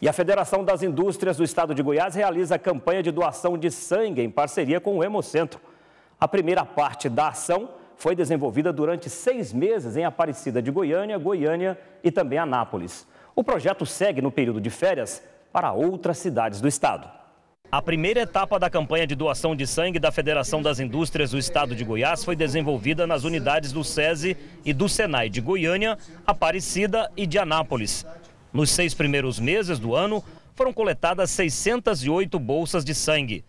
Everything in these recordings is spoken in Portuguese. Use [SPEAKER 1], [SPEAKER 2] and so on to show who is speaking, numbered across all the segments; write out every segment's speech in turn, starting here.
[SPEAKER 1] E a Federação das Indústrias do Estado de Goiás realiza a campanha de doação de sangue em parceria com o Hemocentro. A primeira parte da ação foi desenvolvida durante seis meses em Aparecida de Goiânia, Goiânia e também Anápolis. O projeto segue no período de férias para outras cidades do estado. A primeira etapa da campanha de doação de sangue da Federação das Indústrias do Estado de Goiás foi desenvolvida nas unidades do SESI e do SENAI de Goiânia, Aparecida e de Anápolis. Nos seis primeiros meses do ano, foram coletadas 608 bolsas de sangue.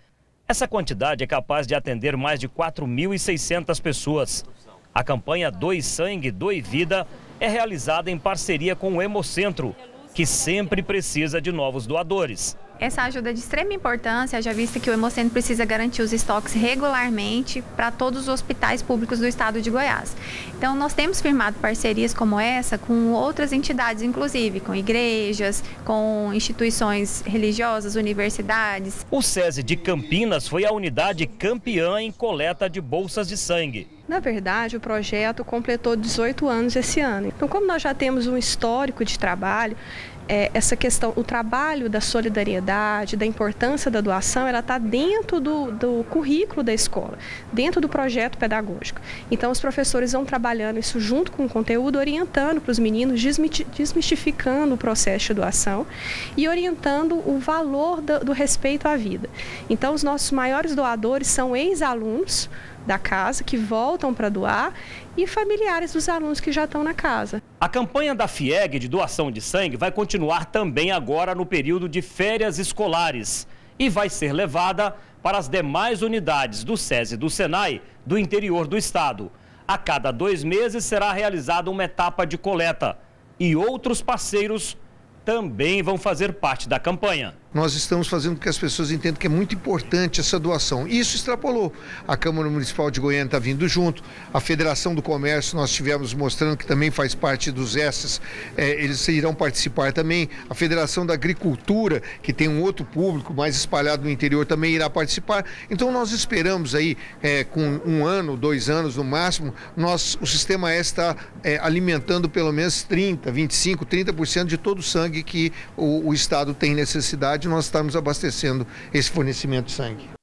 [SPEAKER 1] Essa quantidade é capaz de atender mais de 4.600 pessoas. A campanha Doe Sangue, Doe Vida é realizada em parceria com o Hemocentro, que sempre precisa de novos doadores.
[SPEAKER 2] Essa ajuda é de extrema importância, já visto que o Hemocentro precisa garantir os estoques regularmente para todos os hospitais públicos do estado de Goiás. Então, nós temos firmado parcerias como essa com outras entidades, inclusive com igrejas, com instituições religiosas, universidades.
[SPEAKER 1] O SESI de Campinas foi a unidade campeã em coleta de bolsas de sangue.
[SPEAKER 3] Na verdade, o projeto completou 18 anos esse ano. Então, como nós já temos um histórico de trabalho, é, essa questão, o trabalho da solidariedade, da importância da doação, ela está dentro do, do currículo da escola, dentro do projeto pedagógico. Então, os professores vão trabalhando isso junto com o conteúdo, orientando para os meninos, desmistificando o processo de doação e orientando o valor do, do respeito à vida. Então, os nossos maiores doadores são ex-alunos da casa que voltam para doar e familiares dos alunos que já estão na casa.
[SPEAKER 1] A campanha da FIEG de doação de sangue vai continuar também agora no período de férias escolares e vai ser levada para as demais unidades do SESI e do SENAI do interior do estado. A cada dois meses será realizada uma etapa de coleta e outros parceiros também vão fazer parte da campanha
[SPEAKER 4] nós estamos fazendo com que as pessoas entendam que é muito importante essa doação. Isso extrapolou. A Câmara Municipal de Goiânia está vindo junto, a Federação do Comércio nós tivemos mostrando que também faz parte dos ESSES, é, eles irão participar também. A Federação da Agricultura, que tem um outro público mais espalhado no interior, também irá participar. Então nós esperamos aí, é, com um ano, dois anos no máximo, nós, o Sistema S está é, alimentando pelo menos 30, 25, 30% de todo o sangue que o, o Estado tem necessidade nós estamos abastecendo esse fornecimento de sangue.